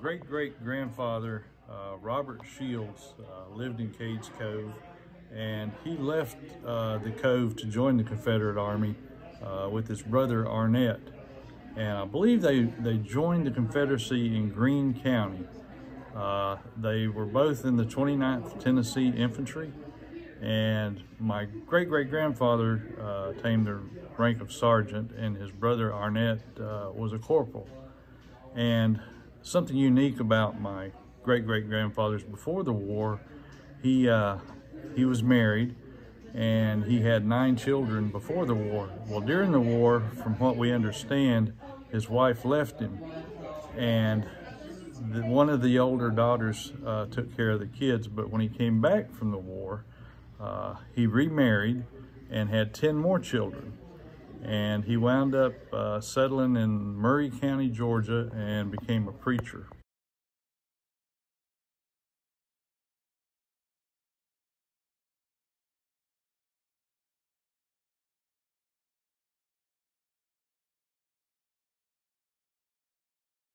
great-great-grandfather, uh, Robert Shields, uh, lived in Cades Cove, and he left uh, the Cove to join the Confederate Army uh, with his brother Arnett. And I believe they, they joined the Confederacy in Greene County. Uh, they were both in the 29th Tennessee Infantry, and my great-great-grandfather attained the rank of sergeant, and his brother Arnett was a corporal. And something unique about my great great grandfathers before the war, he uh, he was married and he had nine children before the war. Well, during the war, from what we understand, his wife left him, and the, one of the older daughters uh, took care of the kids. But when he came back from the war, uh, he remarried and had 10 more children and he wound up uh, settling in Murray County, Georgia, and became a preacher.